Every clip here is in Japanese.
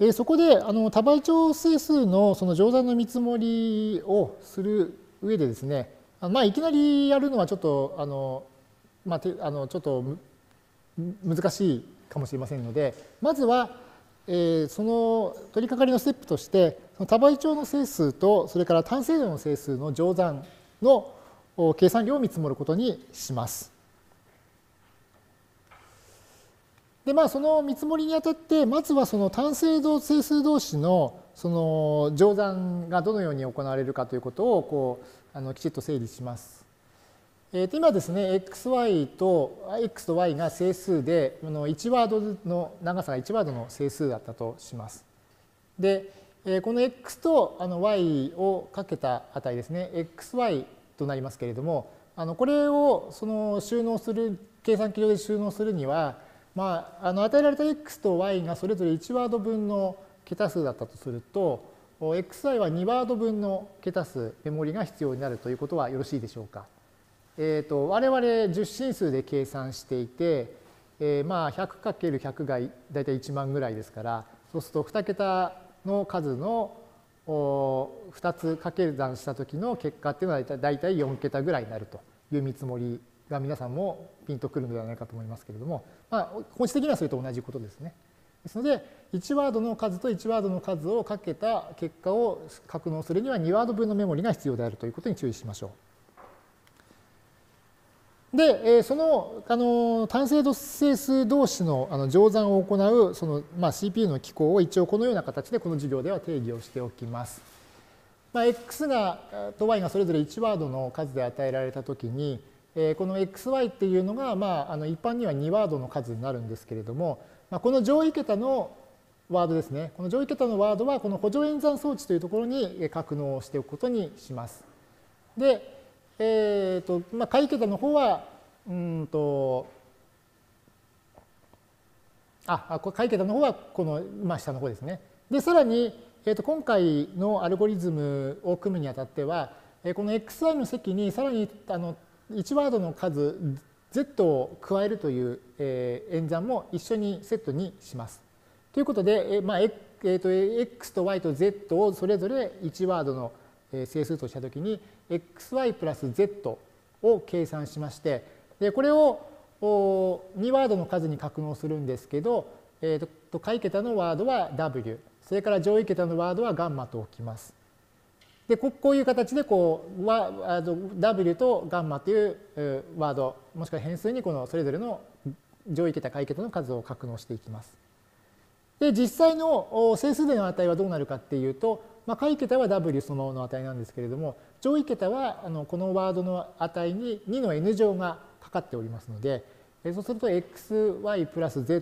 えー、そこであの多倍長整数のその乗算の見積もりをする上でですね、まあ、いきなりやるのはちょっとあの、まあ、てあのちょっと難しいかもしれませんのでまずは、えー、その取り掛かりのステップとしてその多倍長の整数とそれから単精度の整数の乗算の計算量を見積もることにします。でまあその見積もりにあたってまずはその単精度整数同士のその乗算がどのように行われるかということをこうあのきちっと整理します。えー、と今ですね xy と x と y が整数での1ワードの長さが1ワードの整数だったとします。でこの x とあの y をかけた値ですね xy となりますけれどもあのこれをその収納する計算機上で収納するにはまあ、あの与えられた x と y がそれぞれ1ワード分の桁数だったとすると xy は2ワード分の桁数メモリが必要になるということはよろしいでしょうか？えーと、我々10進数で計算していて、えー、まあ 100×100 が大体1万ぐらいですからそうすると2桁の数の2つ掛け算した時の結果っていうのは大体4桁ぐらいになるという見積もりが皆さんもピンとくるのではないかと思いますけれども、まあ、本質的にはそれと同じことですね。ですので1ワードの数と1ワードの数をかけた結果を格納するには2ワード分のメモリが必要であるということに注意しましょう。で、そのあの単精度整数同士のあの乗算を行うその、まあ、CPU の機構を一応このような形でこの授業では定義をしておきます。まあ、x がと y がそれぞれ1ワードの数で与えられたときにえこの xy っていうのが、まあ、あの一般には2ワードの数になるんですけれども、まあ、この上位桁のワードですね。この上位桁のワードはこの補助演算装置というところに格納しておくことにします。で、えっ、ー、と、まあ、下位桁の方は、うんと、あ、下位桁の方はこの、まあ、下の方ですね。で、さらに、えー、と今回のアルゴリズムを組むにあたっては、この xy の積にさらにあの1ワードの数 z を加えるという、えー、演算も一緒にセットにします。ということで、えまあえー、と x と y と z をそれぞれ1ワードの整数としたときに xy プラス z を計算しましてでこれを2ワードの数に格納するんですけど、えー、と下位桁のワードは w それから上位桁のワードはガンマと置きます。でこういう形でこう W とガンマというワードもしくは変数にこのそれぞれの上位桁下位桁の数を格納していきます。で実際の整数での値はどうなるかっていうと、まあ、下位桁は W そのものの値なんですけれども上位桁はあのこのワードの値に2の n 乗がかかっておりますのでそうすると xy プラス z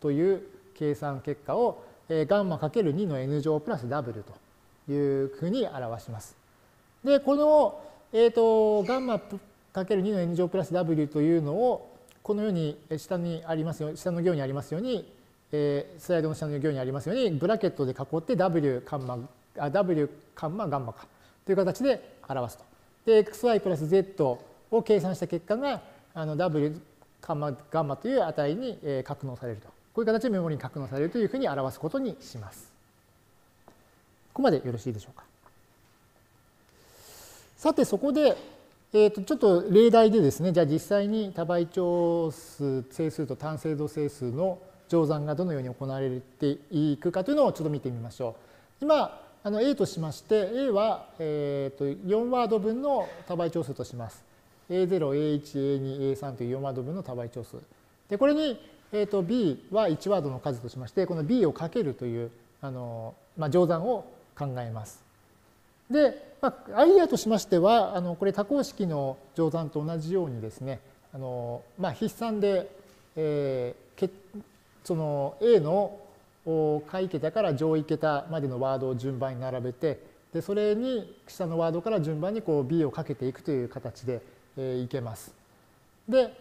という計算結果をガンマかける2の n 乗プラス W というふうに表します。で、この、えーと、ガンマかける2の n 乗プラス w というのをこのように下にありますよ下の行にありますように、えー、スライドの下の行にありますようにブラケットで囲って w カンマあ w カンマガンマかという形で表すと。で xy プラス z を計算した結果があの w カンマガンマという値に格納されると。こういう形でメモリに格納されるというふうに表すことにします。こまでよろしいでしょうか。さてそこで、えー、とちょっと例題でですねじゃあ実際に多倍長数整数と単精度整数の乗算がどのように行われていくかというのをちょっと見てみましょう。今あの A としまして A は、えー、と4ワード分の多倍長数とします。A0、A1、A2、A3 という4ワード分の多倍長数。でこれに、えー、と B は1ワードの数としましてこの B をかけるというあの、まあ、乗算を考えます。で、まあ、アイデアとしましてはあのこれ多項式の乗算と同じようにですねあの、まあ、筆算で、えー、その A の下位桁から上位桁までのワードを順番に並べてでそれに下のワードから順番にこう B をかけていくという形で、えー、いけます。で、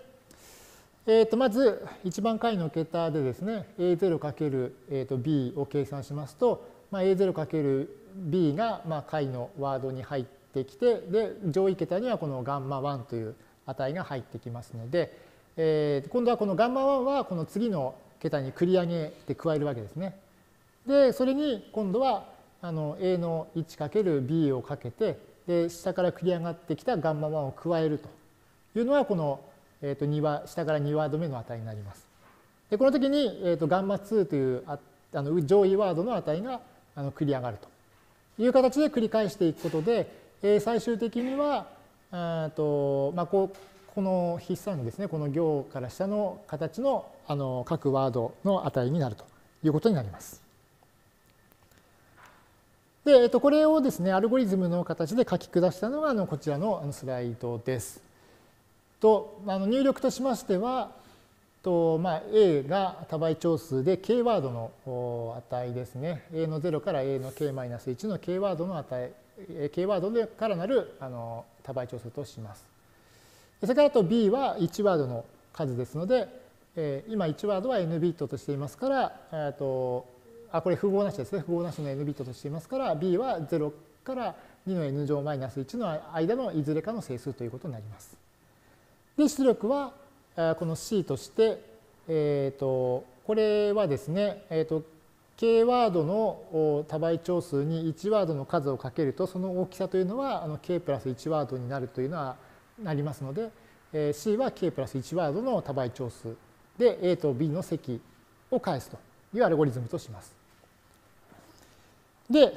えー、とまず一番下位の桁でですね A0×B を計算しますとまあ、A0×B がまあ解のワードに入ってきてで上位桁にはこのガンマ1という値が入ってきますので、えー、今度はこのガンマ1はこの次の桁に繰り上げて加えるわけですね。で、それに今度はあの A の 1×B をかけて、で、下から繰り上がってきたガンマ1を加えるというのは、この、えー、と2は下から2ワード目の値になります。で、この時に、えー、とガンマ2というああの上位ワードの値があの繰り上がるという形で繰り返していくことで、えー、最終的には、あとまあ、こうこの筆算のですね、この行から下の形のあの各ワードの値になるということになります。で、えっと、これをですね、アルゴリズムの形で書き下したのがあのこちらのスライドです。とあの入力としましては、とまあ、A が多倍長数で K ワードの値ですね。A の0から A の K-1 の K ワードの値、K ワードからなるあの多倍長数とします。それからと B は1ワードの数ですので、え、今1ワードは N ビットとしていますから、えー、とあこれ符号なしですね。符号なしの N ビットとしていますから、B は0から2の N 乗マイナス1の間のいずれかの整数ということになります。で、出力はこの C として、えー、とこれはですね、えー、と K ワードの多倍長数に1ワードの数をかけるとその大きさというのはあの K プラス1ワードになるというのはなりますので、え C は K プラス1ワードの多倍長数で A と B の積を返すというアルゴリズムとします。で、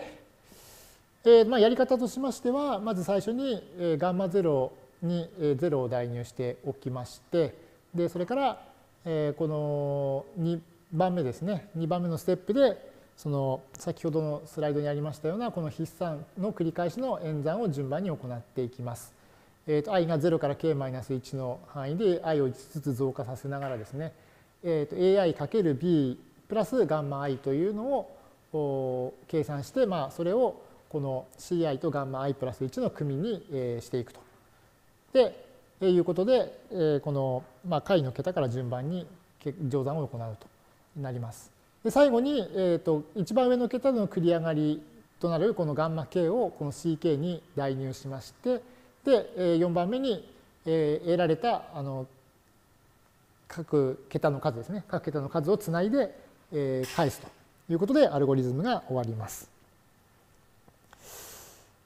えーまあ、やり方としましてはまず最初に、ガンマ0に0を代入しておきましてでそれから、えこの2番目ですね2番目のステップでその先ほどのスライドにありましたようなこの筆算の繰り返しの演算を順番に行っていきます。えー、と i が0から k-1 の範囲で i を1ずつ増加させながらですね、えー、と ai×b プラスガンマ i というのを計算して、まあ、それをこの ci とガンマ i プラス1の組に、していくと。で、いうことで、えこの、まあ、解の桁から順番に乗算を行うとなります。で最後に、えー、と一番上の桁の繰り上がりとなるこのガンマ k をこの ck に代入しましてで4番目に得られたあの各桁の数ですね各桁の数をつないで返すということでアルゴリズムが終わります。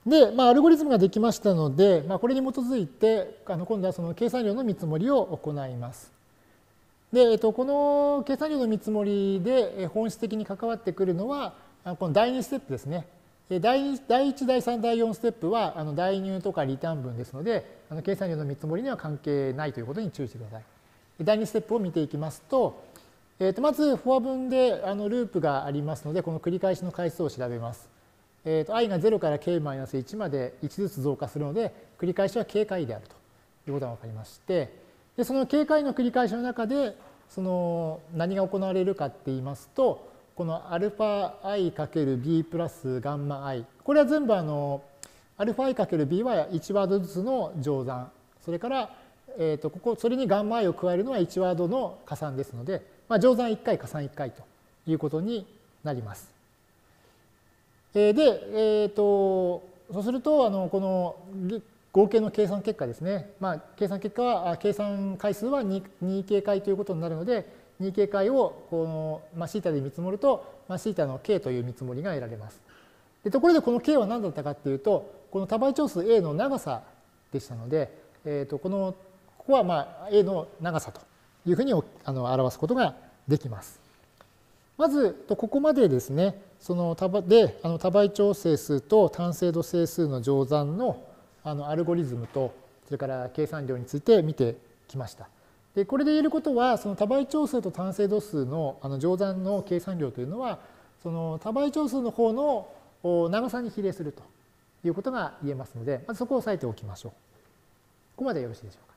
で、まあ、アルゴリズムができましたので、まあ、これに基づいてあの今度はその計算量の見積もりを行います。で、えっと、この計算量の見積もりで本質的に関わってくるのは、この第2ステップですね。第第1、第3、第4ステップはあの代入とかリターン分ですので、あの計算量の見積もりには関係ないということに注意してください。第2ステップを見ていきますと、えー、とまずフォア分であのループがありますので、この繰り返しの回数を調べます。えー、と i が0から k-1 まで1ずつ増加するので、繰り返しは警戒であるということが分かりまして、でその警戒の繰り返しの中で、その何が行われるかって言いますと、この αi×b プラスガンマ i。これは全部あの、αi×b は1ワードずつの乗算。それから、え、と、ここ、それにガンマ i を加えるのは1ワードの加算ですので、まあ、乗算1回、加算1回ということになります。えー、で、え、ー、と、そうすると、あの、この合計の計算結果ですね。まあ、計算結果は、計算回数は 2, 2警戒ということになるので、2形解をこの、まあ、θ で見積もると、まあ、θ の k という見積もりが得られます。でところでこの k は何だったかっていうとこの多倍長数 a の長さでしたので、えー、とこのここはまあ a の長さというふうにあの表すことができます。まずここまでですねその多であの多倍長整数と単精度整数の乗算のあのアルゴリズムとそれから計算量について見てきました。でこれで言えることはその多倍長数と単精度数のあの乗算の計算量というのはその多倍長数の方の長さに比例するということが言えますのでまずそこを押さえておきましょう。ここまでよろしいでしょうか。